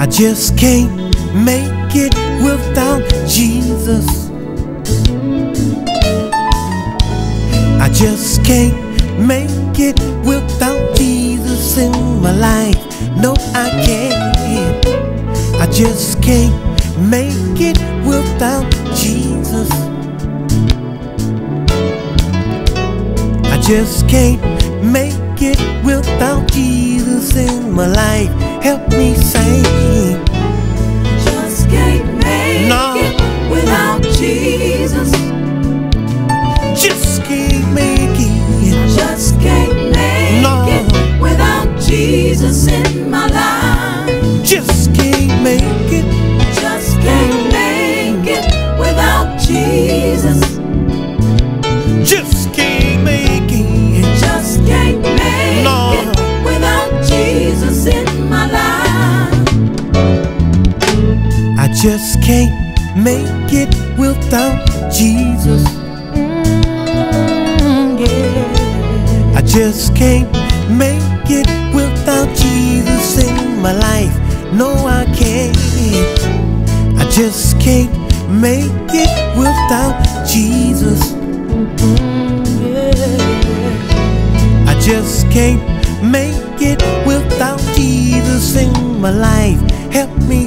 I just can't make it without Jesus. I just can't make it without Jesus in my life. No, I can't. I just can't make it without Jesus. I just can't make it without Jesus in my life. Help me sing. Can't make it without Jesus. Mm, I just can't make it without Jesus in my life. No, I can't. I just can't make it without Jesus. Mm, I just can't make it without Jesus in my life. Help me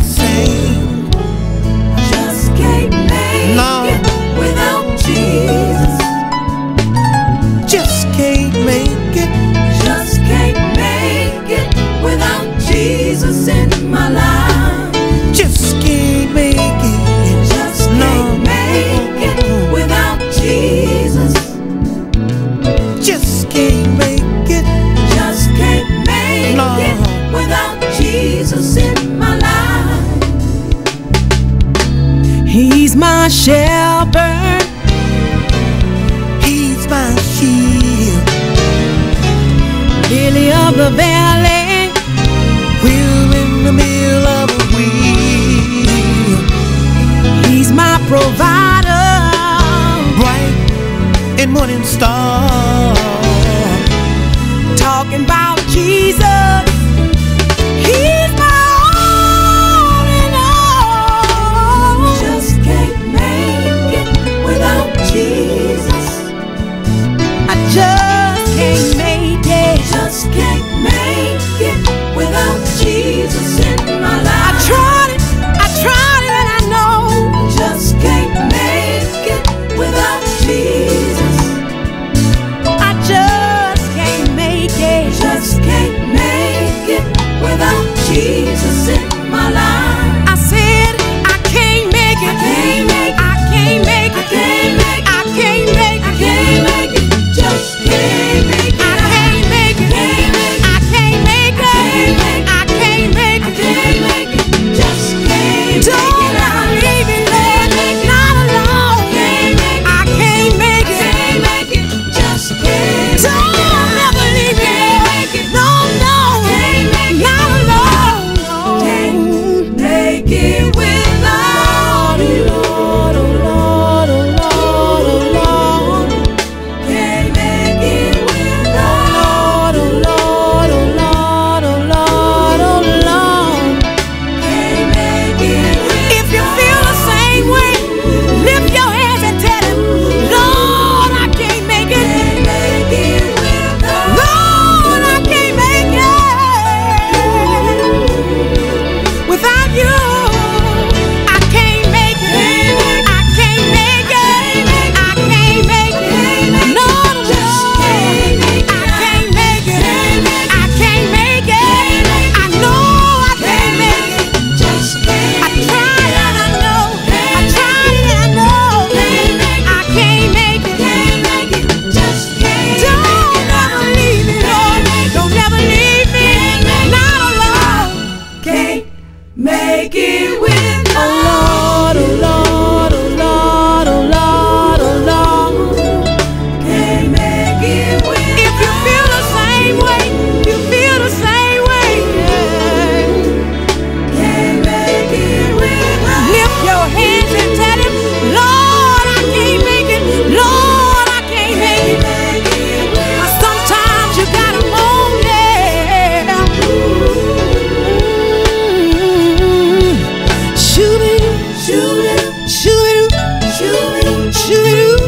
my shepherd, He's my shield. lily of the valley. We're in the middle of a wheel. He's my provider, Bright and morning star. talking about Jesus. Jesus in my life. Shoot, shoot.